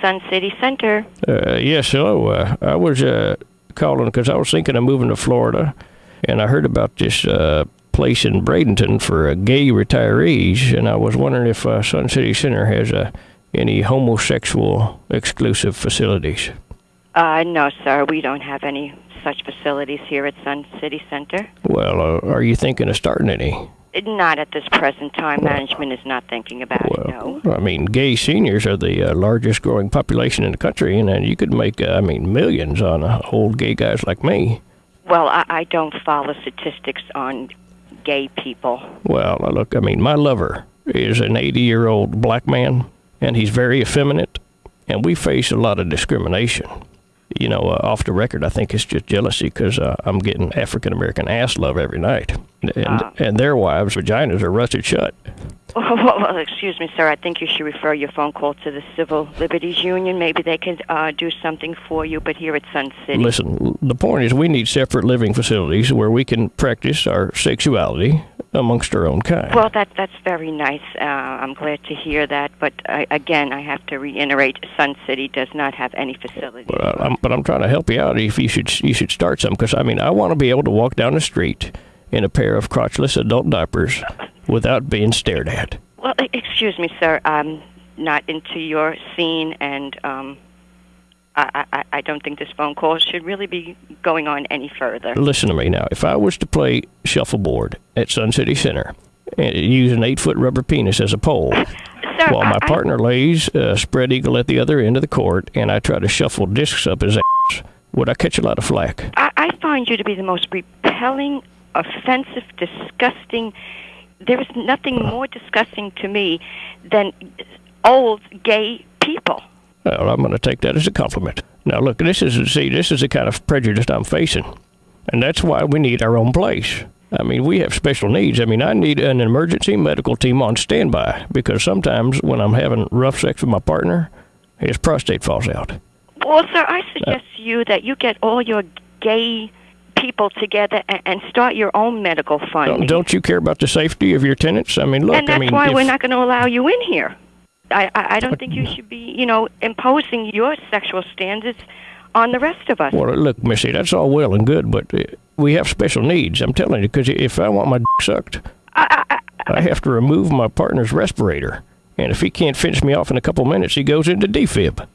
Sun City Center. Uh, yes, hello. Uh, I was uh, calling because I was thinking of moving to Florida, and I heard about this uh, place in Bradenton for uh, gay retirees, and I was wondering if uh, Sun City Center has uh, any homosexual exclusive facilities. Uh, no, sir, we don't have any such facilities here at Sun City Center. Well, uh, are you thinking of starting any? Not at this present time. Management is not thinking about it, no. Well, I mean, gay seniors are the uh, largest growing population in the country, and uh, you could make, uh, I mean, millions on uh, old gay guys like me. Well, I, I don't follow statistics on gay people. Well, look, I mean, my lover is an 80 year old black man, and he's very effeminate, and we face a lot of discrimination. You know, uh, off the record, I think it's just jealousy because uh, I'm getting African American ass love every night, and, Ah. and their wives' vaginas are rusted shut. Well, well, excuse me, sir. I think you should refer your phone call to the Civil Liberties Union. Maybe they can uh, do something for you. But here at Sun City, Listen, the point is we need separate living facilities where we can practice our sexuality amongst our own kind. Well, that that's very nice. Uh, I'm glad to hear that. But uh, again, I have to reiterate: Sun City does not have any facilities. But I'm, but I'm trying to help you out. If you should you should start some because I mean I want to be able to walk down the street in a pair of crotchless adult diapers without being stared at. Well, excuse me, sir. I'm not into your scene, and um, I, I I don't think this phone call should really be going on any further. Listen to me now. If I was to play shuffleboard at Sun City Center and use an eight foot rubber penis as a pole, Sir, while my I- partner lays uh, spread eagle at the other end of the court, and I try to shuffle discs up his ass, would I catch a lot of flack? I, I find you to be the most repelling, offensive, disgusting. There is nothing uh-huh. more disgusting to me than old gay people. Well, I'm going to take that as a compliment. Now, look, this is see, this is the kind of prejudice I'm facing, and that's why we need our own place. I mean, we have special needs. I mean, I need an emergency medical team on standby because sometimes when I'm having rough sex with my partner, his prostate falls out. Well, sir, I uh, suggest to you that you get all your gay people together and, and start your own medical fund. Don't, you care about the safety of your tenants? I mean, look, and that's I mean, why if- we're not going to allow you in here. I, I, I don't think you should be, you know, imposing your sexual standards on the rest of us. Well, look, Missy, that's all well and good, but uh, we have special needs. I'm telling you, because if I want my d- sucked, I have to remove my partner's respirator. And if he can't finish me off in a couple minutes, he goes into defib.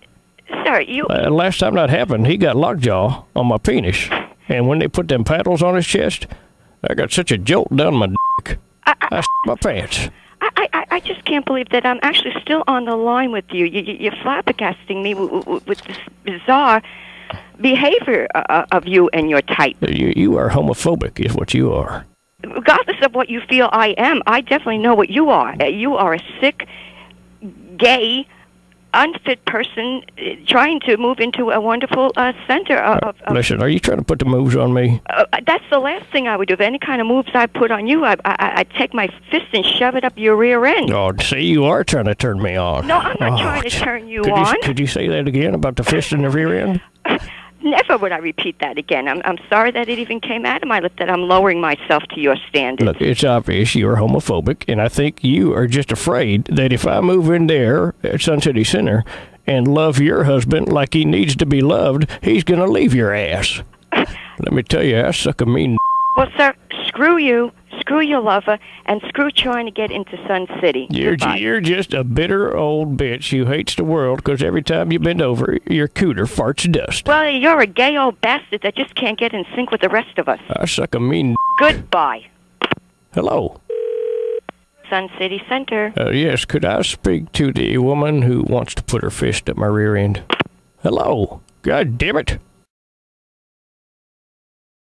Sir, you Uh, last time that happened, he got lockjaw on my penis. And when they put them paddles on his chest, I got such a jolt down my dick. I, I my pants. I, I, I just can't believe that I'm actually still on the line with you. you, you you're flabbergasting me w- w- with this bizarre behavior uh, of you and your type. You, you are homophobic, is what you are. Regardless of what you feel I am, I definitely know what you are. Uh, You are a sick, gay, unfit person uh, trying to move into a wonderful uh, center of. of, Listen, are you trying to put the moves on me? uh, that's the last thing I would do. If any kind of moves I put on you, I, I, I'd take my fist and shove it up your rear end. Oh, see, you are trying to turn me on. No, I'm not Oh, trying to turn you could on. You, could you say that again about the fist in the rear end? Never would I repeat that again. I'm, I'm sorry that it even came out of my lip that I'm lowering myself to your standards. Look, it's obvious you're homophobic, and I think you are just afraid that if I move in there at Sun City Center and love your husband like he needs to be loved, he's going to leave your ass. Let me tell you, I suck a mean. Well, sir, screw you, screw your lover, and screw trying to get into Sun City. You're, Goodbye. you're just a bitter old bitch who hates the world because every time you bend over, your cooter farts dust. Well, you're a gay old bastard that just can't get in sync with the rest of us. I suck a mean. Goodbye. Hello. Sun City Center. Uh, yes, could I speak to the woman who wants to put her fist at my rear end? Hello. God damn it.